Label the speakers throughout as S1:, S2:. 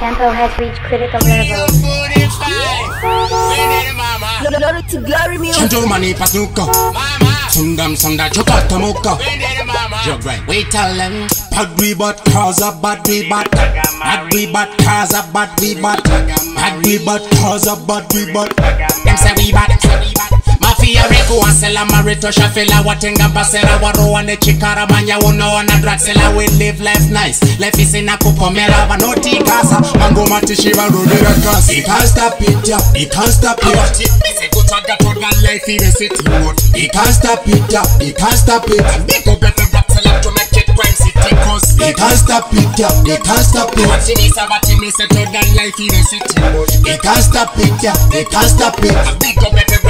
S1: Tempo has reached critical level.
S2: Glory to glory
S3: Sundam sunda chota tamuka. you right. wait till them. Bad we bought cause a bad we bought. Bad we bought cause a bad we bought. Bad we bought cause a bad we bought. Them say we Kiari kuwasela marito shafela watenga basela warowane chikara manya unaona draxela we live life nice life is in isina kukomela vanoti kasa mangoma tishivarurira kasi He can't stop it ya, he can't stop it Toga toga life in a city road It can't stop it ya, he can't stop it Big up every Draxela to make it crime city cause he can't stop it ya, he can't stop it Watimisa watimisa toga life in a city road It can't stop it ya, he can't stop it Big up every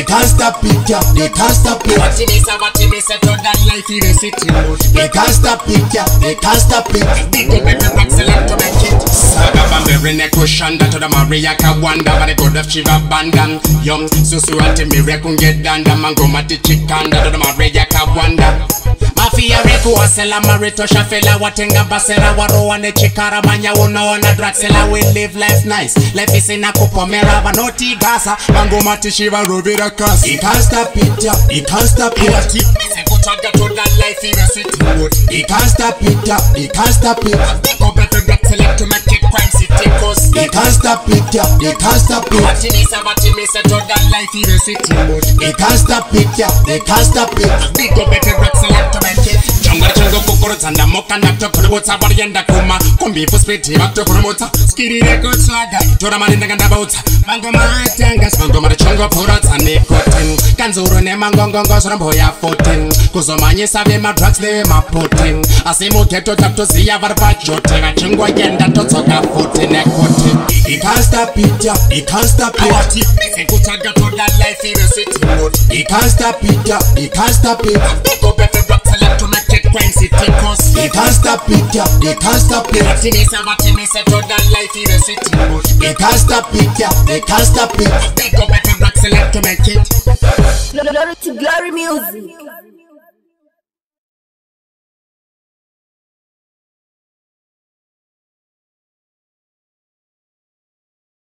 S3: They can't stop it, yeah, they can't stop it. Watch this, I watch this, I turn that life in the city. They can't stop it, yeah, they can't stop it. Big up in the box, select to make rene kushanda toda maria kawanda vari godof chivabanda yo susuatimire kunge danda mangoma tichikanda toda maria kawanda mafiya rekuwasela maritoshafela watenga basera warowa nechikara manyaunoona draxela we live life nice life isina kupomera vanotigasa mangoma tichivarovera kasi He can't stop it up, he can't stop it up. stop it, yeah, they can't stop it. What you miss, what you miss, that life in the city. They can't stop it, yeah, they can't stop it. Big up every rock, so ndamoka ndatokurimutsa varye ndakuma kumbifu spidi vatokurimutsa skiri rekutsvaga tora mari ndangandabautsa vangomatanga zvangoma richongopfuurotsa ne14 kanzuro nemangongongo zvorombo ya14 kuzomhanyisa vemadrugs nevemapot asi mugeto tatoziya vari pajoti vachingoenda totsoka 14 ne14 He can't stop it, he can't stop it. He can't stop it, he can't stop it. They can't stop it, yeah. They can't stop it. What me say, what me say, to that life in the city. They can't stop it, yeah. They can't stop it. Big up at the black select to make it.
S2: Glory to glory music.